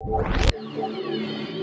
you